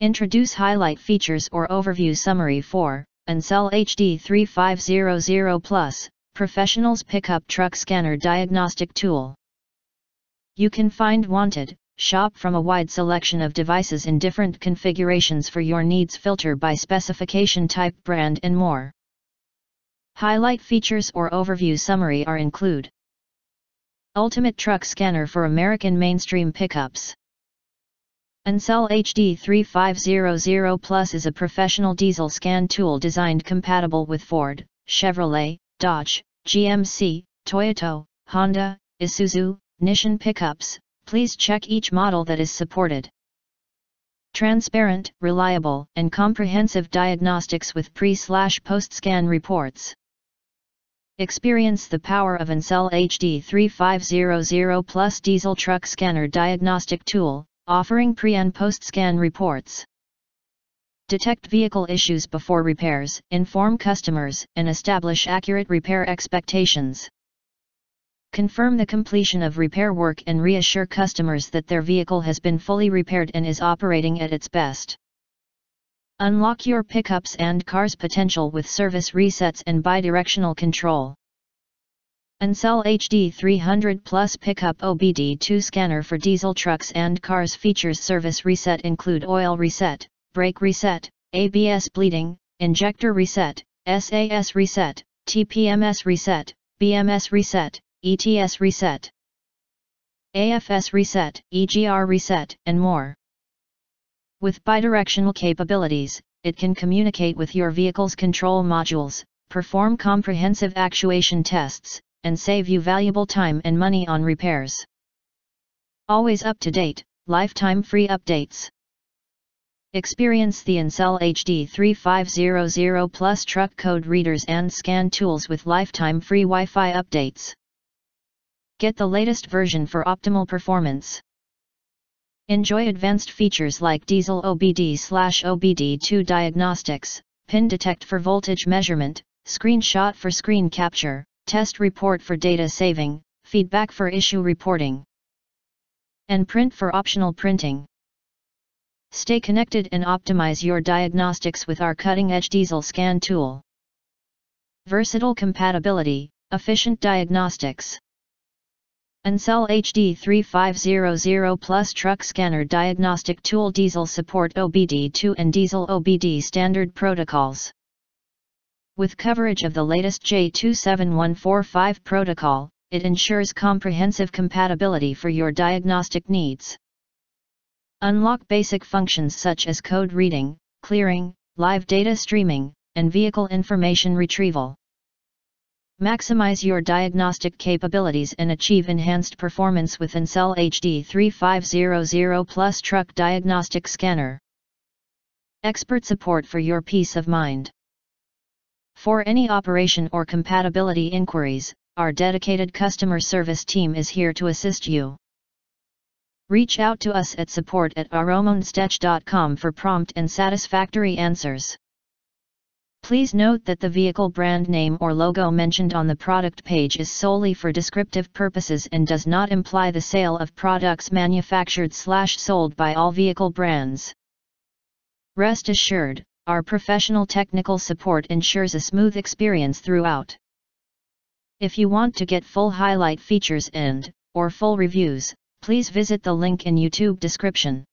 Introduce highlight features or overview summary for Ancel HD 3500 Plus, Professionals Pickup Truck Scanner Diagnostic Tool. You can find wanted, shop from a wide selection of devices in different configurations for your needs filter by specification type brand and more. Highlight features or overview summary are include Ultimate Truck Scanner for American Mainstream Pickups Ancel HD 3500 Plus is a professional diesel scan tool designed compatible with Ford, Chevrolet, Dodge, GMC, Toyota, Honda, Isuzu, Nissan pickups, please check each model that is supported. Transparent, reliable, and comprehensive diagnostics with pre-slash-post-scan reports. Experience the power of Ancel HD 3500 Plus Diesel Truck Scanner Diagnostic Tool, offering pre- and post-scan reports. Detect vehicle issues before repairs, inform customers, and establish accurate repair expectations. Confirm the completion of repair work and reassure customers that their vehicle has been fully repaired and is operating at its best. Unlock your pickups and cars potential with service resets and bidirectional control. Ancel HD 300 Plus Pickup OBD2 scanner for diesel trucks and cars features service reset include oil reset, brake reset, ABS bleeding, injector reset, SAS reset, TPMS reset, BMS reset, ETS reset, AFS reset, EGR reset, and more. With bidirectional capabilities, it can communicate with your vehicle's control modules, perform comprehensive actuation tests, and save you valuable time and money on repairs. Always up to date, lifetime free updates. Experience the Ancel HD 3500 Plus truck code readers and scan tools with lifetime free Wi-Fi updates. Get the latest version for optimal performance. Enjoy advanced features like diesel OBD/OBD2 diagnostics, pin detect for voltage measurement, screenshot for screen capture, test report for data saving, feedback for issue reporting, and print for optional printing. Stay connected and optimize your diagnostics with our cutting-edge diesel scan tool. Versatile compatibility, efficient diagnostics. Ancel HD 3500 Plus Truck Scanner Diagnostic Tool Diesel Support OBD2 and Diesel OBD Standard Protocols. With coverage of the latest J27145 protocol, it ensures comprehensive compatibility for your diagnostic needs. Unlock basic functions such as code reading, clearing, live data streaming, and vehicle information retrieval. Maximize your diagnostic capabilities and achieve enhanced performance with Ancel HD 3500 Plus Truck Diagnostic Scanner. Expert support for your peace of mind. For any operation or compatibility inquiries, our dedicated customer service team is here to assist you. Reach out to us at support at aromonstech.com for prompt and satisfactory answers. Please note that the vehicle brand name or logo mentioned on the product page is solely for descriptive purposes and does not imply the sale of products manufactured slash sold by all vehicle brands. Rest assured, our professional technical support ensures a smooth experience throughout. If you want to get full highlight features and, or full reviews, please visit the link in YouTube description.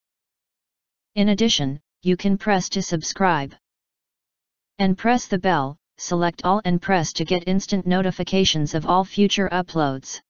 In addition, you can press to subscribe. And press the bell, select all and press to get instant notifications of all future uploads.